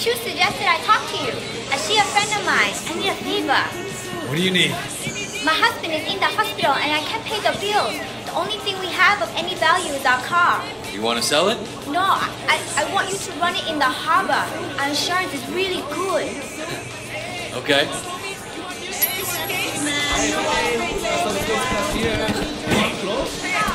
Chu suggested I talk to you. Uh, she a friend of mine. I need a favor. What do you need? My husband is in the hospital and I can't pay the bills. The only thing we have of any value is our car. You want to sell it? No, I, I, I want you to run it in the harbor. Our insurance is really good. Okay. I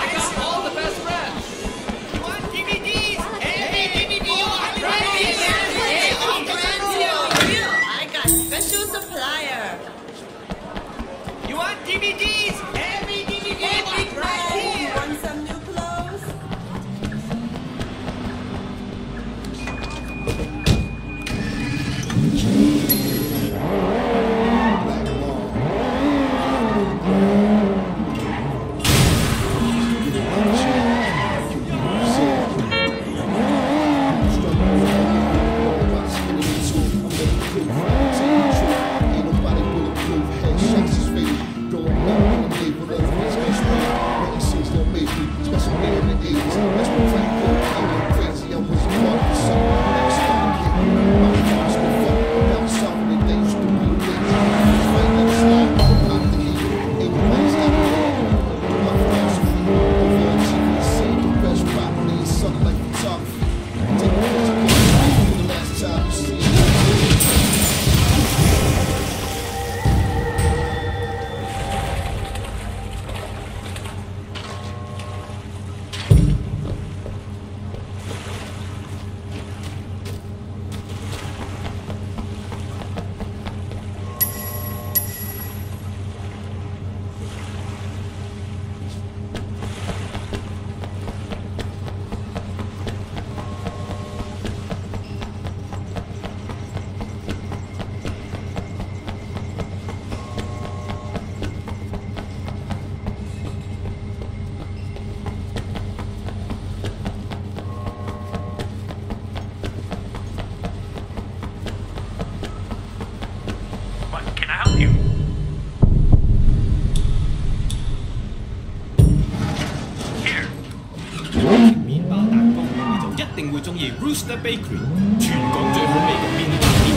麵包蛋糕，你就一定會中意 Rooster Bakery，全港最好味嘅麵包店，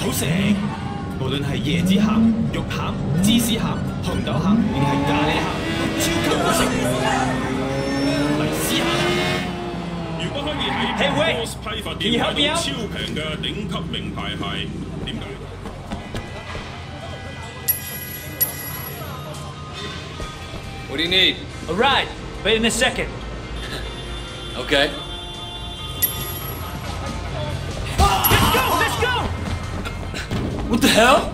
好食。無論係椰子餡、肉餡、芝士餡、紅豆餡，定係咖喱餡，都超級好食。嚟試下啦！如果可以喺 p o s 批發店買到超平嘅頂級名牌鞋，點解？What do you need? A ride. Wait in a second. Okay. Let's go! Let's go! What the hell?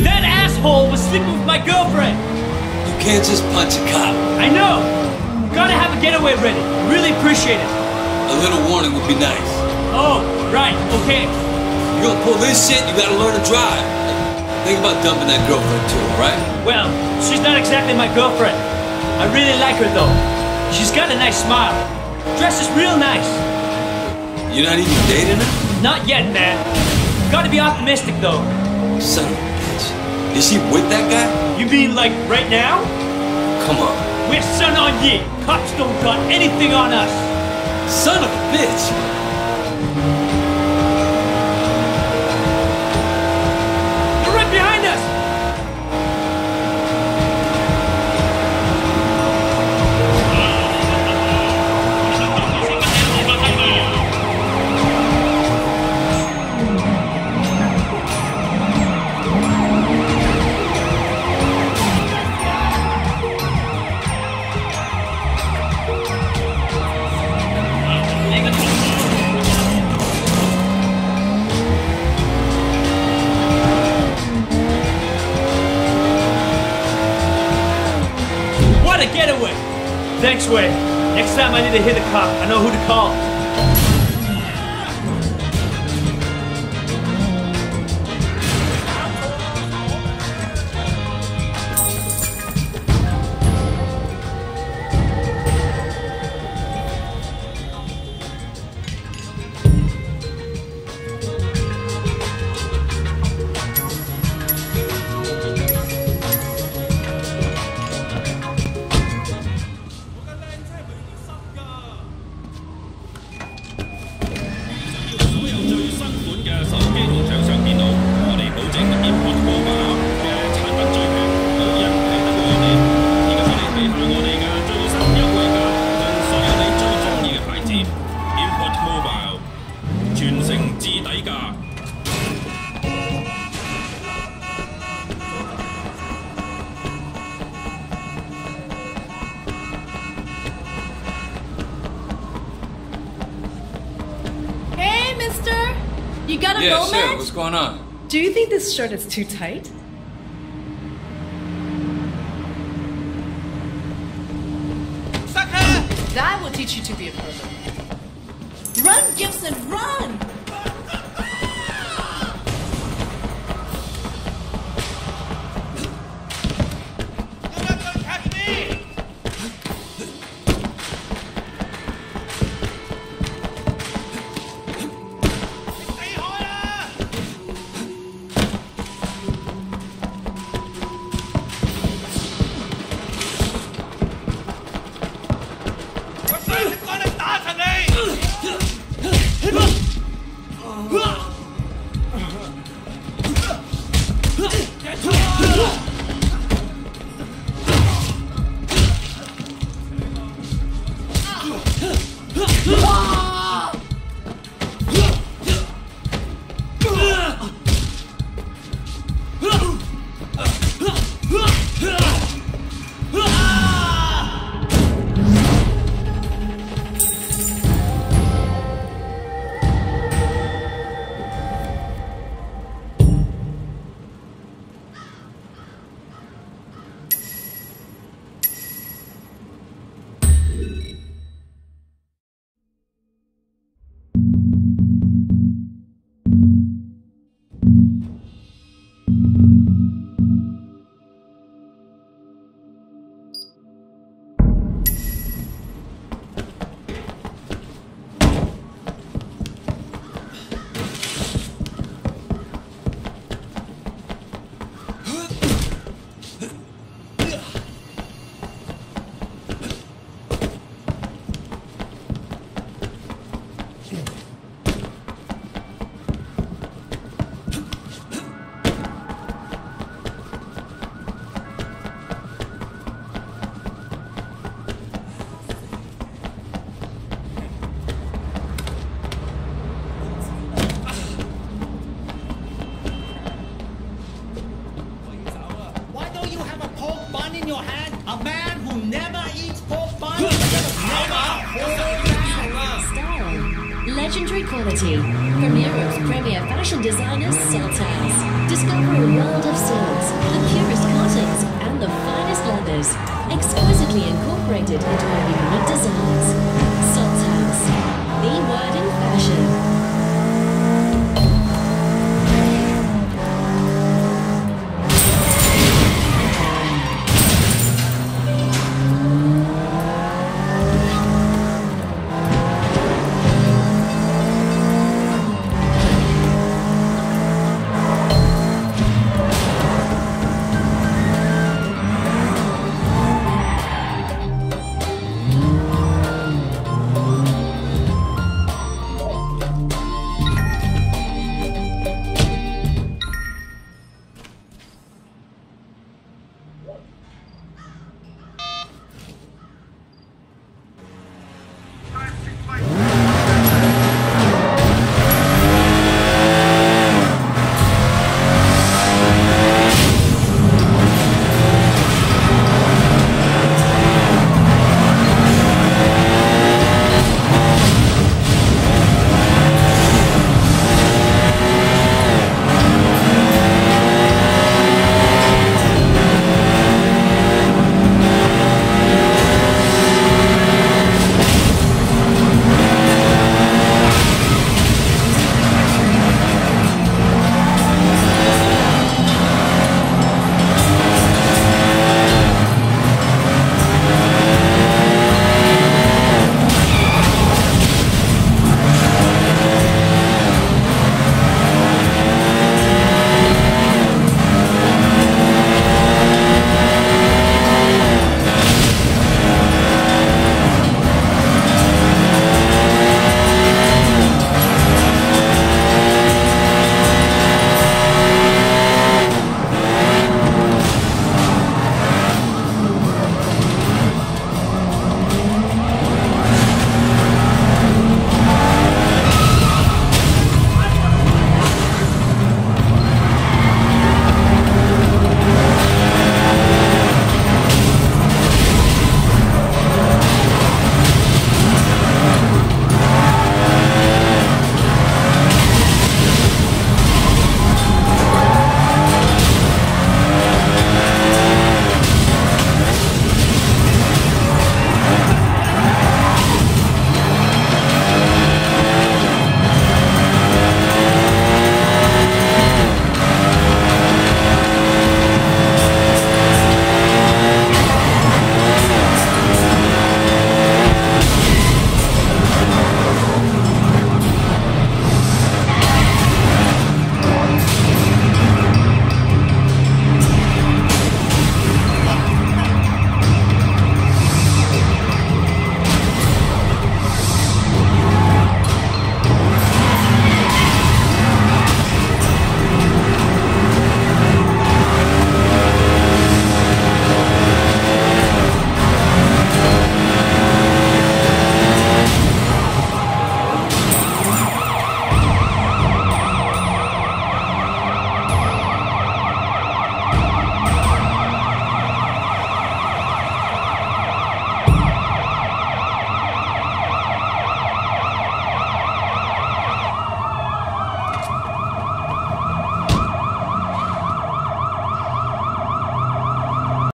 That asshole was sleeping with my girlfriend. You can't just punch a cop. I know. Gotta have a getaway ready. Really appreciate it. A little warning would be nice. Oh, right. Okay. You're gonna pull this shit, you gotta learn to drive. Think about dumping that girlfriend too, right? Well, she's not exactly my girlfriend. I really like her though. She's got a nice smile. Dresses real nice. You're not even dating her? Not yet, man. Gotta be optimistic though. Son of a bitch. Is she with that guy? You mean like right now? Come on. We're son on ye. Cops don't got anything on us. Son of a bitch! Thanks, Wei. Next time I need to hit a cop, I know who to call. You got a Yeah, moment? sure. What's going on? Do you think this shirt is too tight? Sucker! That will teach you to be a pervert. Run, Gibson, run! personality. From Europe's premier fashion designer, Siltas. Discover a world of silks, the purest cottons, and the finest leathers, exquisitely incorporated into our unique designs. Siltas, the word